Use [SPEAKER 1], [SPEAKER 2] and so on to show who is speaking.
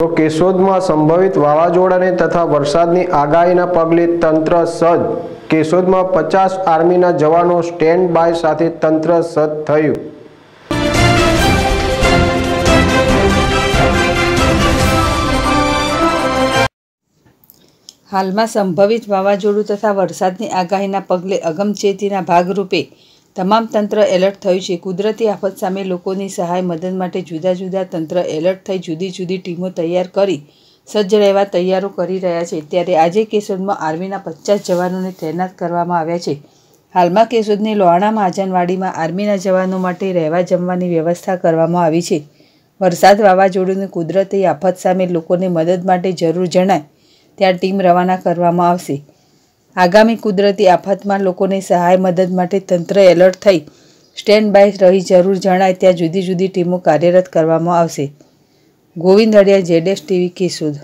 [SPEAKER 1] તો કેશોદમાં સંભવિત વાવાઝોડાને તથા વરસાદની આગાહીના પગલે તંત્ર સજ્જ. કેશોદમાં પચાસ આર્મીના જવાનો સ્ટેન્ડ બાય સાથે તંત્ર સજ્જ થયું.
[SPEAKER 2] હાલમાં સંભવિત વાવાઝોડું તથા વરસાદની આગાહીના પગલે અગમચેતીના ભાગરૂપે તમામ તંત્ર એલર્ટ થયું છે. કુદરતી આફત સામે લોકોની સહાય, મદદ માટે જુદા જુદા તંત્ર એલર્ટ થઈ જુદી જુદી ટીમો તૈયાર કરી સજ્જ રહેવા તૈયારો કરી રહ્યા છે. ત્યારે આજે કેશોદમાં આર્મીના પચાસ જવાનોને તૈનાત કરવામાં આવ્યા છે. હાલમાં કેશોદની લોહાણા મહાજનવાડીમાં આર્મીના જવાનો માટે રહેવા જમવાની વ્યવસ્થા કરવામાં આવી છે. વરસાદ વાવાઝોડુંની કુદરતી આફત સામે લોકોને મદદ માટે જરૂર જણાય. ત્યાં ટીમ રવાના કરવામાં આવશે. આગામી કુદરતી આફતમાં લોકોને સહાય મદદ માટે તંત્ર એલર્ટ થઈ સ્ટેન્ડ બાય રહી જરૂર જણાય ત્યાં જુદી જુદી ટીમો કાર્યરત કરવામાં આવશે. ગોવિંદ અડિયા જેડેશ ટીવી, કેશોદ.